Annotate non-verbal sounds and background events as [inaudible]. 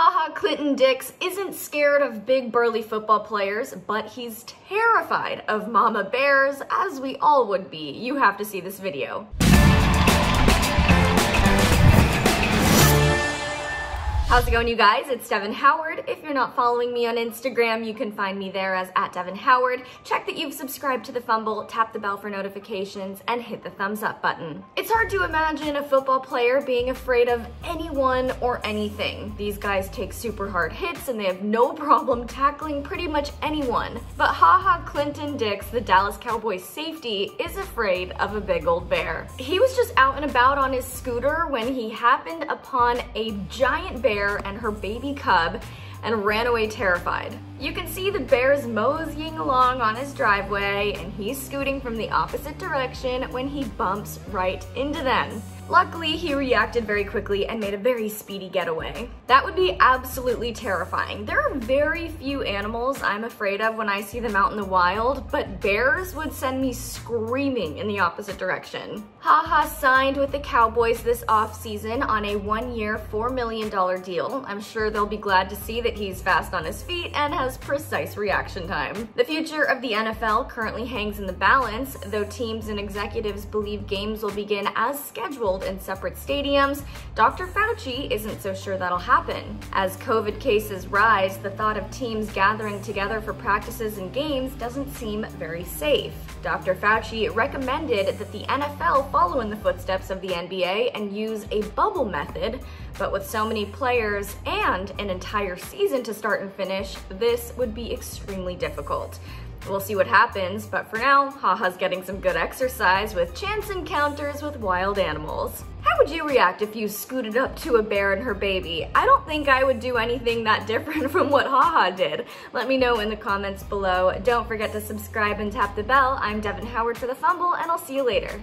Haha Clinton Dix isn't scared of big burly football players, but he's terrified of mama bears, as we all would be. You have to see this video. How's it going, you guys? It's Devin Howard. If you're not following me on Instagram, you can find me there as at Devin Howard. Check that you've subscribed to The Fumble, tap the bell for notifications, and hit the thumbs up button. It's hard to imagine a football player being afraid of anyone or anything. These guys take super hard hits and they have no problem tackling pretty much anyone. But haha Clinton Dix, the Dallas Cowboys safety, is afraid of a big old bear. He was just out and about on his scooter when he happened upon a giant bear and her baby cub and ran away terrified. You can see the bears moseying along on his driveway and he's scooting from the opposite direction when he bumps right into them. Luckily, he reacted very quickly and made a very speedy getaway. That would be absolutely terrifying. There are very few animals I'm afraid of when I see them out in the wild, but bears would send me screaming in the opposite direction. Haha signed with the Cowboys this offseason on a one-year, $4 million deal. I'm sure they'll be glad to see that he's fast on his feet and has precise reaction time. The future of the NFL currently hangs in the balance, though teams and executives believe games will begin as scheduled in separate stadiums, Dr. Fauci isn't so sure that'll happen. As COVID cases rise, the thought of teams gathering together for practices and games doesn't seem very safe. Dr. Fauci recommended that the NFL follow in the footsteps of the NBA and use a bubble method, but with so many players and an entire season to start and finish, this would be extremely difficult. We'll see what happens, but for now, Haha's getting some good exercise with chance encounters with wild animals. How would you react if you scooted up to a bear and her baby? I don't think I would do anything that [laughs] different from what Haha did. Let me know in the comments below. Don't forget to subscribe and tap the bell. I'm Devin Howard for The Fumble, and I'll see you later.